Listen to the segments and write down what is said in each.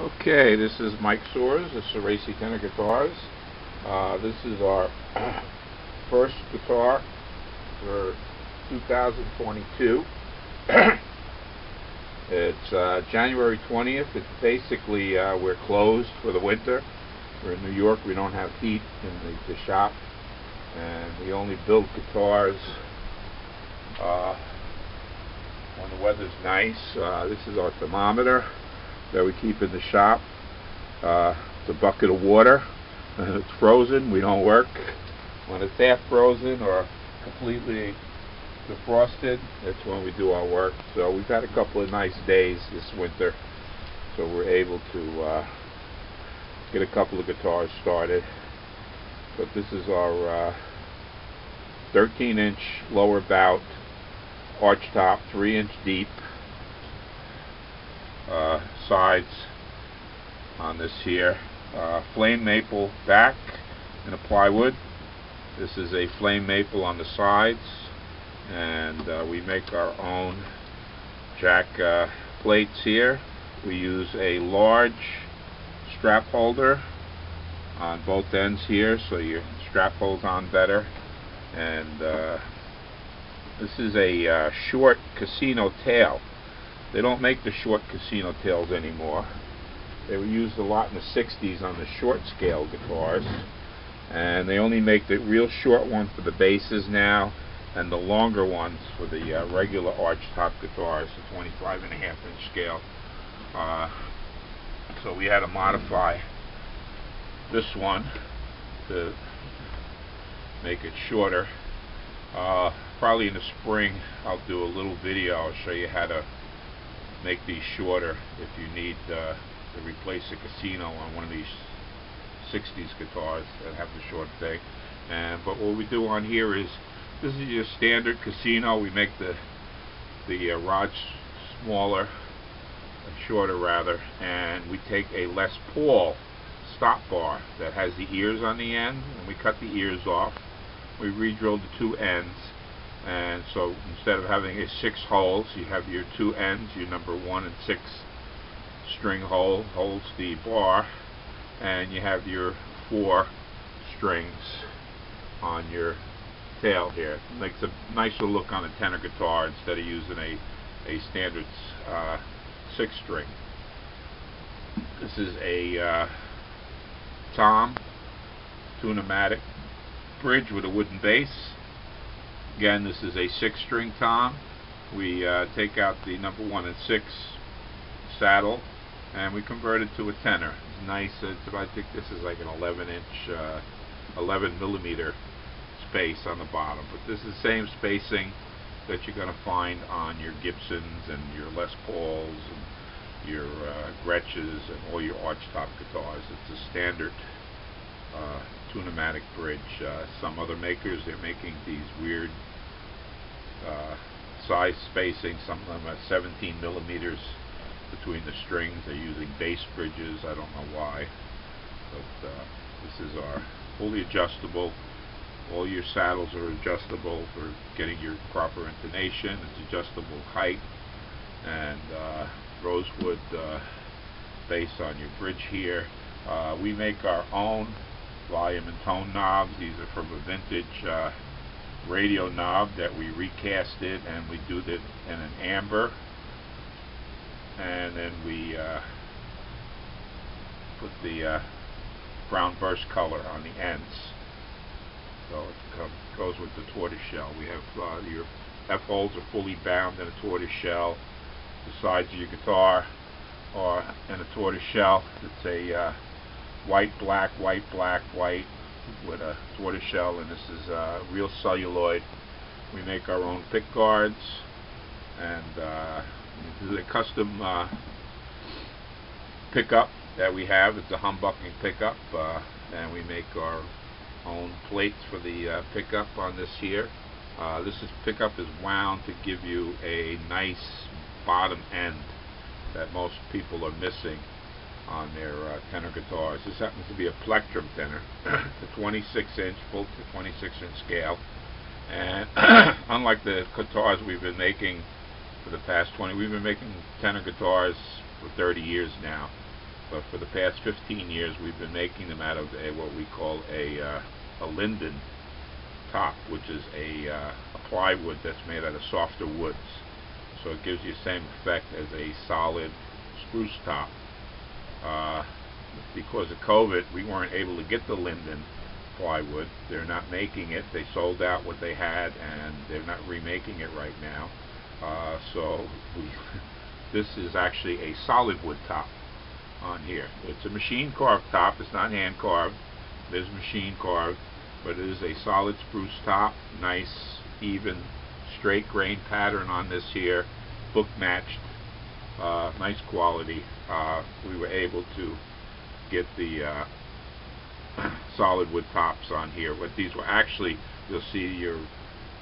Okay, this is Mike Soares, this is Racy Tenor Guitars. Uh, this is our first guitar for 2022. it's uh, January 20th. It's basically, uh, we're closed for the winter. We're in New York. We don't have heat in the, the shop. And we only build guitars uh, when the weather's nice. Uh, this is our thermometer that we keep in the shop. Uh, it's a bucket of water it's frozen, we don't work. When it's half frozen or completely defrosted, that's when we do our work. So we've had a couple of nice days this winter, so we're able to uh, get a couple of guitars started. But this is our uh, 13 inch lower bout arch top, 3 inch deep uh, sides on this here. Uh, flame maple back and a plywood. This is a flame maple on the sides and uh, we make our own jack uh, plates here. We use a large strap holder on both ends here so your strap holds on better and uh, this is a uh, short casino tail they don't make the short casino tails anymore. They were used a lot in the 60s on the short scale guitars. And they only make the real short one for the basses now and the longer ones for the uh, regular arch top guitars, the 25 and a half inch scale. Uh, so we had to modify this one to make it shorter. Uh, probably in the spring I'll do a little video. I'll show you how to make these shorter if you need uh, to replace a casino on one of these 60s guitars that have the short thing. And but what we do on here is this is your standard casino. We make the the uh, rods smaller, uh, shorter rather, and we take a Les Paul stop bar that has the ears on the end, and we cut the ears off. We re-drill the two ends and so instead of having a six holes you have your two ends your number one and six string hole holds the bar and you have your four strings on your tail here. It makes a nicer look on a tenor guitar instead of using a a standard uh, six string. This is a uh, tom tunematic bridge with a wooden base Again, this is a six string tom. We uh, take out the number one and six saddle and we convert it to a tenor. It's nice. It's, I think this is like an 11 inch, uh, 11 millimeter space on the bottom. But this is the same spacing that you're going to find on your Gibsons and your Les Pauls and your uh, Gretsches and all your archtop guitars. It's a standard uh, tunematic bridge. Uh, some other makers, they're making these weird uh, size spacing, some of them are 17 millimeters between the strings. They're using bass bridges, I don't know why. But uh, this is our fully adjustable. All your saddles are adjustable for getting your proper intonation. It's adjustable height and uh, rosewood uh, base on your bridge here. Uh, we make our own volume and tone knobs. These are from a vintage uh, radio knob that we recast it and we do it in an amber. And then we uh, put the uh, brown burst color on the ends. So it goes with the tortoise shell. We have uh, your F holes are fully bound in a tortoise shell. The sides of your guitar are in a tortoise shell. It's a uh, white black white black white with a tortoise shell and this is uh, real celluloid. We make our own pick guards and uh, this is a custom uh, pickup that we have. It's a humbucking pickup uh, and we make our own plates for the uh, pickup on this here. Uh, this is pickup is wound to give you a nice bottom end that most people are missing on their uh, tenor guitars. This happens to be a plectrum tenor, the 26 inch, full to 26 inch scale. And unlike the guitars we've been making for the past 20, we've been making tenor guitars for 30 years now. but for the past 15 years we've been making them out of a, what we call a, uh, a linden top, which is a, uh, a plywood that's made out of softer woods. So it gives you the same effect as a solid spruce top. Uh, because of COVID, we weren't able to get the linden plywood. They're not making it. They sold out what they had, and they're not remaking it right now. Uh, so we, this is actually a solid wood top on here. It's a machine carved top. It's not hand carved. It is machine carved, but it is a solid spruce top. Nice, even, straight grain pattern on this here. Book matched. Uh, nice quality. Uh, we were able to get the uh, solid wood tops on here. But these were actually, you'll see your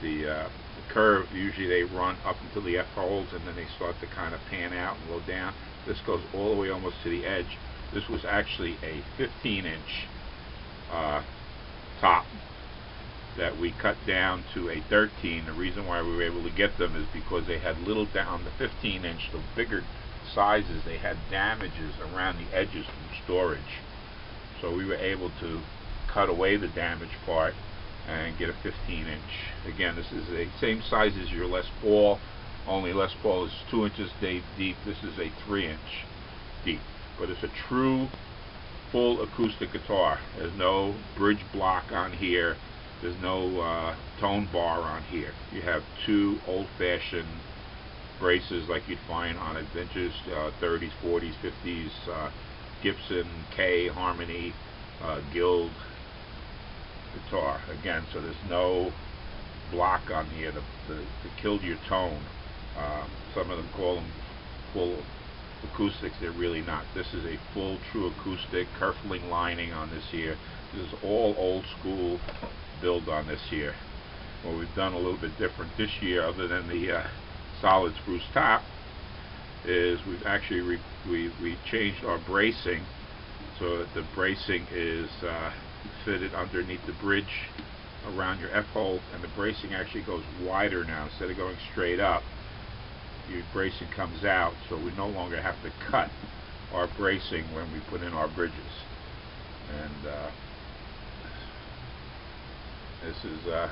the, uh, the curve. Usually they run up until the F holes and then they start to kind of pan out and go down. This goes all the way almost to the edge. This was actually a 15 inch uh, top that we cut down to a 13. The reason why we were able to get them is because they had little down the 15 inch, the bigger sizes, they had damages around the edges from storage. So we were able to cut away the damaged part and get a 15 inch. Again, this is the same size as your Les Paul, only Les Paul is 2 inches deep. This is a 3 inch deep. But it's a true full acoustic guitar. There's no bridge block on here. There's no uh, tone bar on here. You have two old-fashioned braces like you'd find on a vintage uh, 30s, 40s, 50s uh, Gibson Kay Harmony uh, Guild guitar. Again, so there's no block on here to, to, to kill your tone. Uh, some of them call them full acoustics. They're really not. This is a full true acoustic, kerfling lining on this here. This is all old school build on this here. What we've done a little bit different this year, other than the uh, solid spruce top, is we've actually we we changed our bracing so that the bracing is uh, fitted underneath the bridge around your F-hole and the bracing actually goes wider now instead of going straight up your bracing comes out so we no longer have to cut our bracing when we put in our bridges. And uh, this is uh,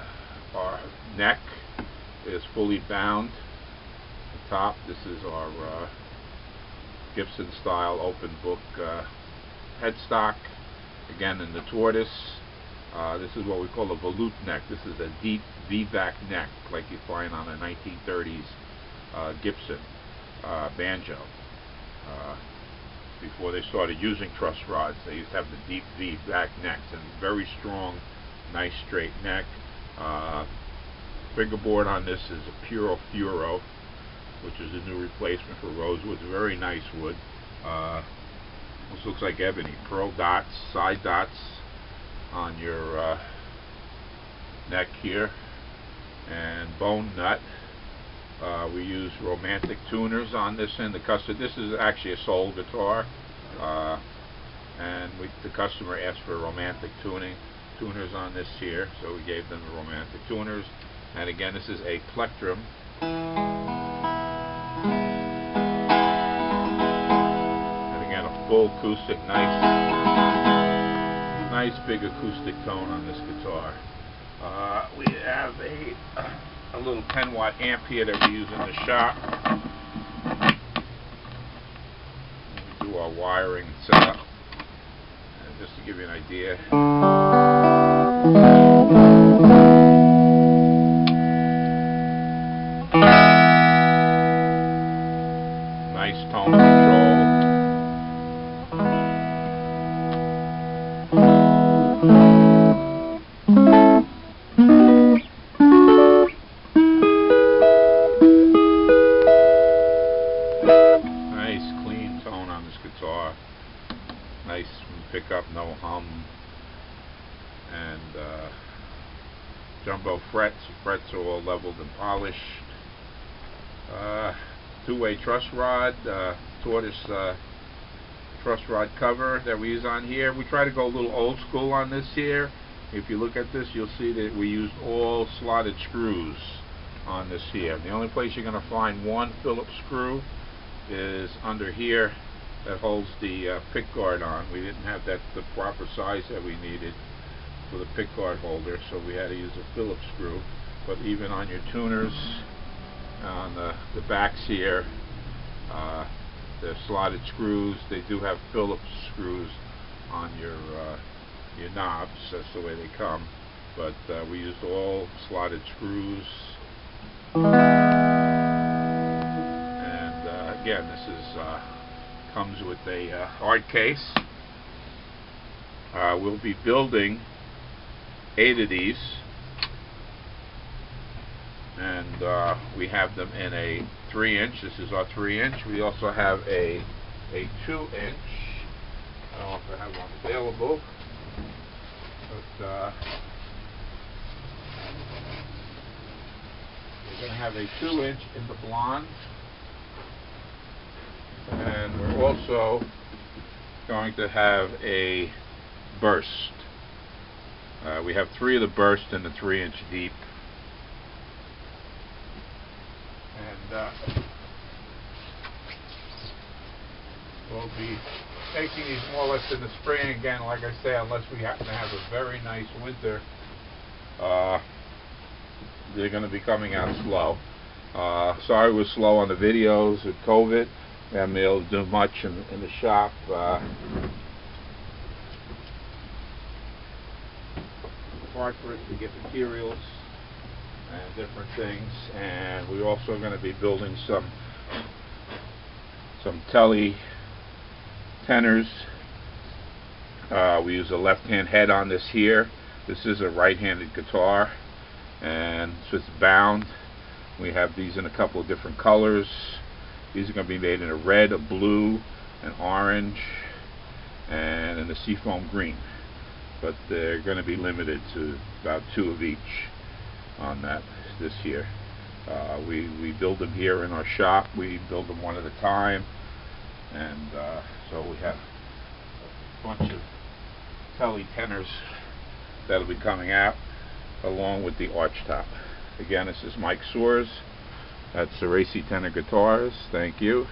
our neck is fully bound the top. This is our uh, Gibson style open book uh, headstock again in the tortoise. Uh, this is what we call a volute neck. This is a deep V-back neck like you find on a 1930s uh, Gibson uh, banjo uh, before they started using truss rods they used to have the deep V-back necks and very strong nice straight neck uh, fingerboard on this is a Pau Ferro which is a new replacement for rosewood. Very nice wood. Uh, this looks like ebony. Pearl dots, side dots on your uh, neck here. And bone nut. Uh, we use Rotomatic tuners on this end. The customer, this is actually a soul guitar. Uh, and we, the customer asked for Rotomatic tuning tuners on this here, so we gave them the Rotomatic tuners. And again, this is a plectrum. And again, a full acoustic, nice, nice big acoustic tone on this guitar. Uh, we have a, a little 10 watt amp here that we use in the shop. We do our wiring setup. And just to give you an idea. Are all leveled and polished. Uh, two-way truss rod, uh, tortoise uh, truss rod cover that we use on here. We try to go a little old school on this here. If you look at this, you'll see that we used all slotted screws on this here. The only place you're going to find one Phillips screw is under here that holds the uh, pick guard on. We didn't have that the proper size that we needed for the pick guard holder, so we had to use a Phillips screw. But even on your tuners, on the, the backs here, uh, the slotted screws, they do have Phillips screws on your uh, your knobs. That's the way they come. But uh, we used all slotted screws. And uh, again, this is uh, comes with a uh, hard case. Uh, we'll be building eight of these, and uh, we have them in a three inch. This is our three inch. We also have a a two inch. I don't know if I have one available, but uh, we're going to have a two inch in the blonde, and we're also going to have a burst. Uh, we have three of the burst in the three inch deep. And we'll be taking these more or less in the spring again, like I say, unless we happen to have a very nice winter. Uh, they're going to be coming out slow. Uh, sorry we're slow on the videos with COVID. We haven't been able to do much in, in the shop. Uh, hard for us to get materials and different things. And we're also going to be building some some Tele tenors. Uh, we use a left-hand head on this here. This is a right-handed guitar, and so it's bound. We have these in a couple of different colors. These are going to be made in a red, a blue, an orange, and in a seafoam green but they're going to be limited to about two of each on that this year. Uh, we, we build them here in our shop. We build them one at a time. And uh, so we have a bunch of Tele tenors that'll be coming out along with the arch top. Again, this is Mike Soares. That's Racy Tenor Guitars. Thank you.